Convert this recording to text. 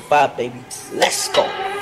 Five, baby. Let's go.